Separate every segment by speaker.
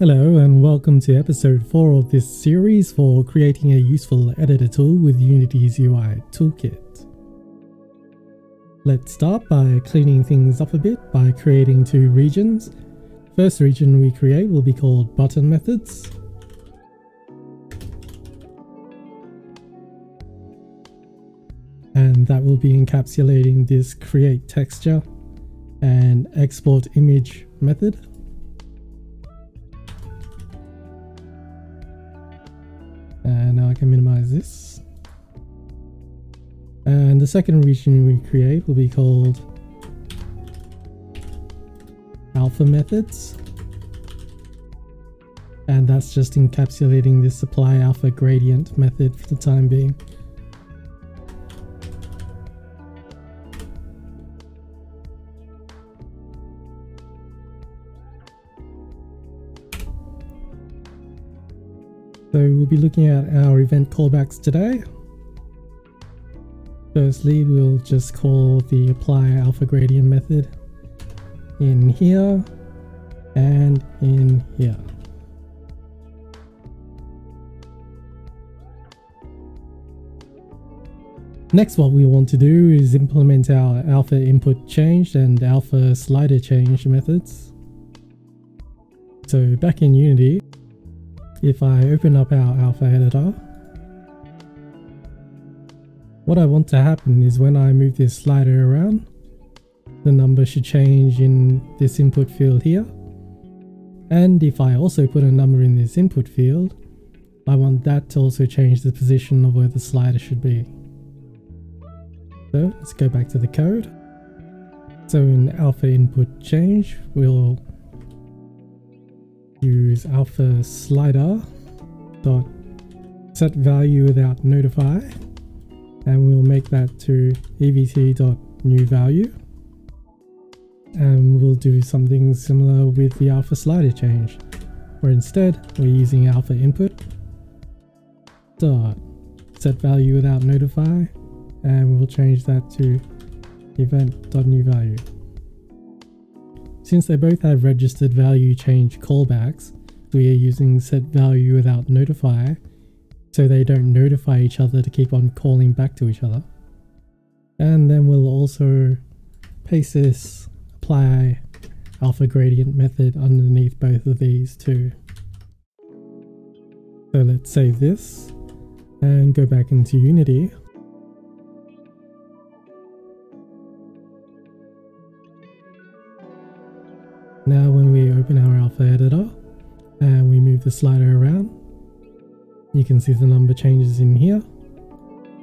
Speaker 1: Hello and welcome to episode 4 of this series for creating a useful editor tool with Unity's UI toolkit. Let's start by cleaning things up a bit by creating two regions. First region we create will be called button methods. And that will be encapsulating this create texture and export image method. And the second region we create will be called alpha methods. And that's just encapsulating the supply alpha gradient method for the time being. So we'll be looking at our event callbacks today. Firstly, we'll just call the apply alpha gradient method in here and in here. Next, what we want to do is implement our alpha input change and alpha slider change methods. So back in Unity, if I open up our alpha editor, what I want to happen is when I move this slider around, the number should change in this input field here. And if I also put a number in this input field, I want that to also change the position of where the slider should be. So let's go back to the code. So in alpha input change, we'll use alpha slider dot set value without notify and we'll make that to evt dot new value. And we'll do something similar with the alpha slider change where instead we're using alpha input dot set value without notify and we'll change that to event dot new value. Since they both have registered value change callbacks, we are using set value without notify, so they don't notify each other to keep on calling back to each other. And then we'll also paste this apply alpha gradient method underneath both of these too. So let's save this and go back into Unity. Now when we open our alpha editor and we move the slider around, you can see the number changes in here.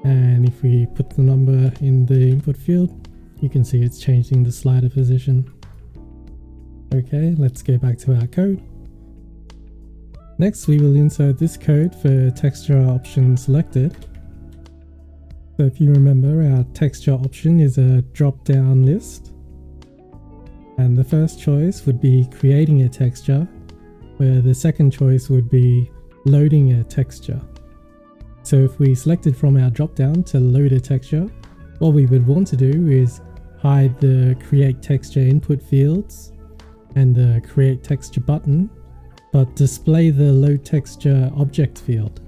Speaker 1: And if we put the number in the input field, you can see it's changing the slider position. Okay, let's go back to our code. Next, we will insert this code for texture option selected. So if you remember, our texture option is a drop-down list and the first choice would be creating a texture, where the second choice would be loading a texture. So if we selected from our dropdown to load a texture, what we would want to do is hide the create texture input fields and the create texture button, but display the load texture object field.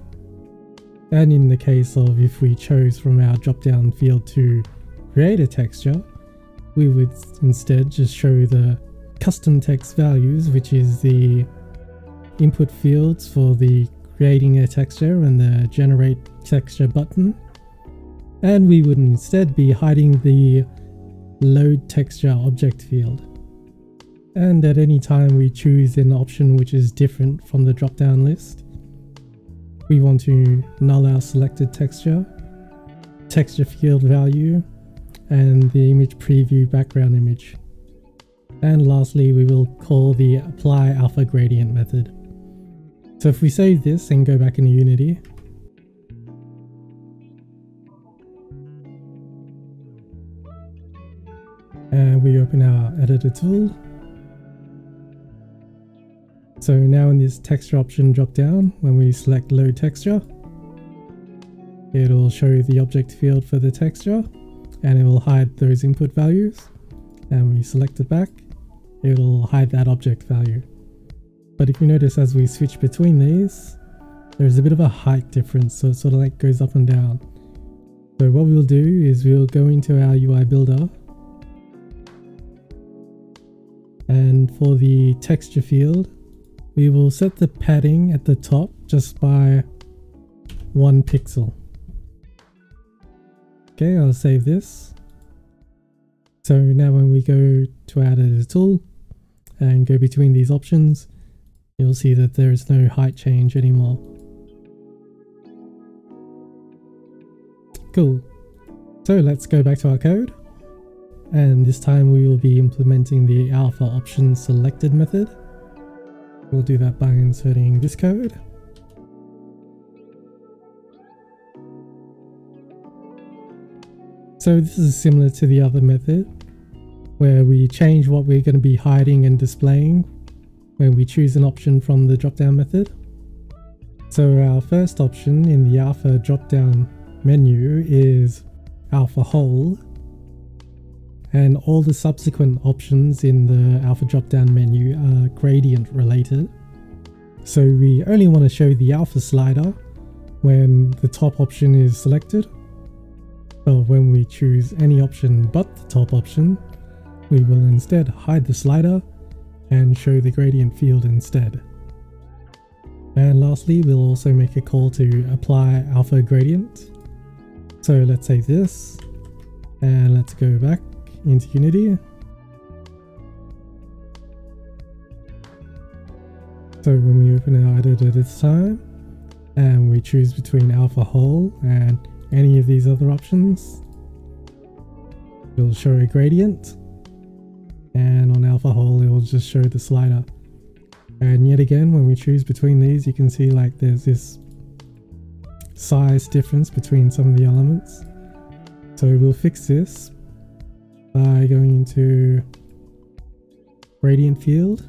Speaker 1: And in the case of if we chose from our dropdown field to create a texture, we would instead just show the custom text values, which is the input fields for the creating a texture and the generate texture button. And we would instead be hiding the load texture object field. And at any time we choose an option which is different from the drop down list, we want to null our selected texture, texture field value, and the image preview background image. And lastly, we will call the apply alpha gradient method. So if we save this and go back into Unity, and we open our editor tool. So now in this texture option drop down, when we select load texture, it'll show the object field for the texture and it will hide those input values and when you select it back it'll hide that object value But if you notice as we switch between these, there's a bit of a height difference, so it sort of like goes up and down. So what we'll do is we'll go into our UI builder and for the texture field, we will set the padding at the top just by one pixel. Okay, I'll save this. So now when we go to our editor tool and go between these options, you'll see that there is no height change anymore. Cool. So let's go back to our code. And this time we will be implementing the alpha option selected method. We'll do that by inserting this code. So this is similar to the other method where we change what we're going to be hiding and displaying when we choose an option from the drop-down method. So our first option in the alpha drop-down menu is alpha whole and all the subsequent options in the alpha drop-down menu are gradient related. So we only want to show the alpha slider when the top option is selected. But when we choose any option but the top option, we will instead hide the slider and show the gradient field instead. And lastly, we'll also make a call to apply alpha gradient. So let's say this, and let's go back into Unity. So when we open our editor this time, and we choose between alpha whole and any of these other options, it'll show a gradient. And alpha whole, it will just show the slider. And yet again, when we choose between these, you can see like there's this size difference between some of the elements. So we'll fix this by going into gradient field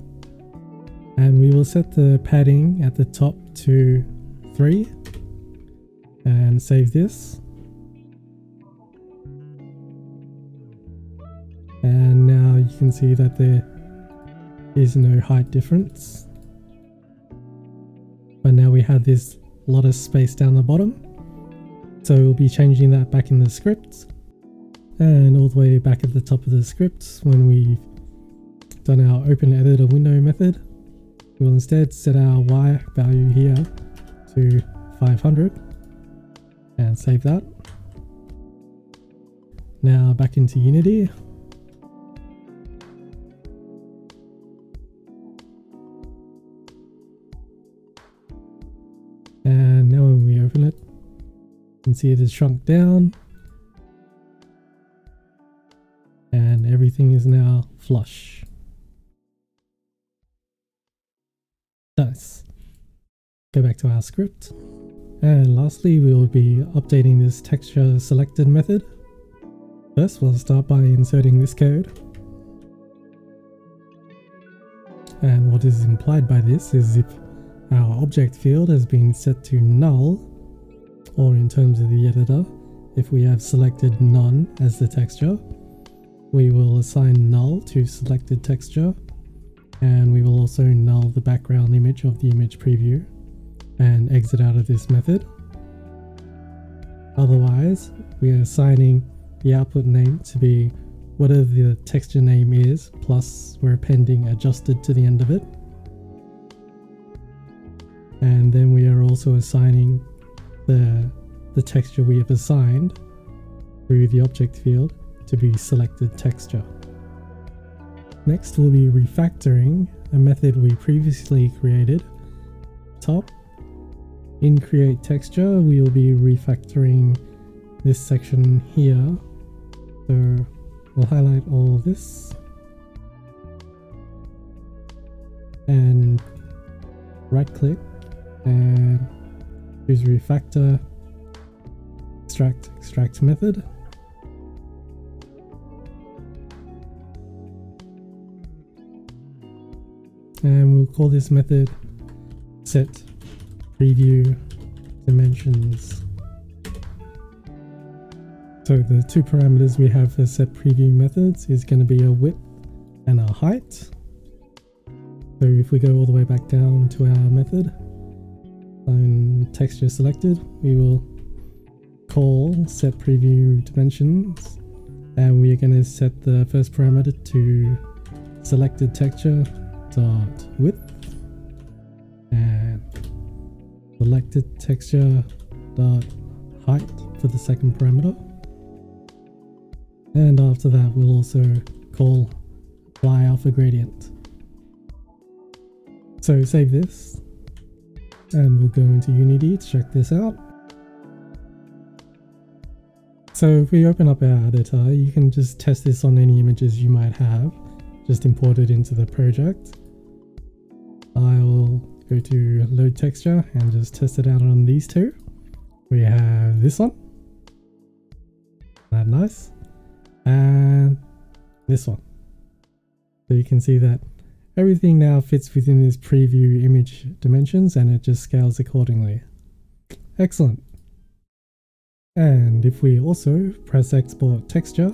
Speaker 1: and we will set the padding at the top to 3 and save this can see that there is no height difference. But now we have this lot of space down the bottom. So we'll be changing that back in the script and all the way back at the top of the script when we've done our open editor window method. We'll instead set our y value here to 500 and save that. Now back into unity can see it has shrunk down and everything is now flush. Nice. Go back to our script. And lastly, we will be updating this texture selected method. First, we'll start by inserting this code. And what is implied by this is if our object field has been set to null, or in terms of the editor, if we have selected none as the texture, we will assign null to selected texture and we will also null the background image of the image preview and exit out of this method. Otherwise, we are assigning the output name to be whatever the texture name is, plus we're appending adjusted to the end of it. And then we are also assigning the, the texture we have assigned through the object field to be selected texture. Next we'll be refactoring a method we previously created. Top, in create texture we will be refactoring this section here. So we'll highlight all this and right click and choose refactor extract extract method and we'll call this method set preview dimensions. So the two parameters we have for set preview methods is going to be a width and a height. So if we go all the way back down to our method, and texture selected, we will call set preview dimensions and we are going to set the first parameter to selected texture dot width and selected texture dot height for the second parameter. And after that we'll also call apply alpha gradient. So save this and we'll go into unity to check this out so if we open up our editor, you can just test this on any images you might have. Just import it into the project. I'll go to load texture and just test it out on these two. We have this one. That nice. And this one. So you can see that everything now fits within this preview image dimensions and it just scales accordingly. Excellent. And if we also press export texture,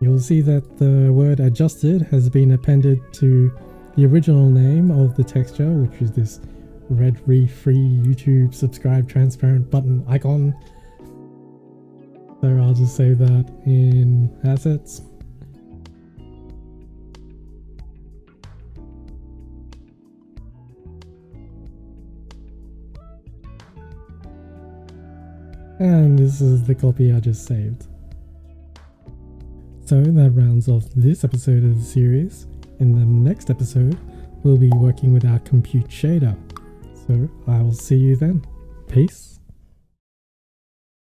Speaker 1: you'll see that the word adjusted has been appended to the original name of the texture, which is this red free YouTube subscribe transparent button icon. So I'll just save that in assets And this is the copy I just saved. So that rounds off this episode of the series. In the next episode, we'll be working with our compute shader. So I will see you then. Peace.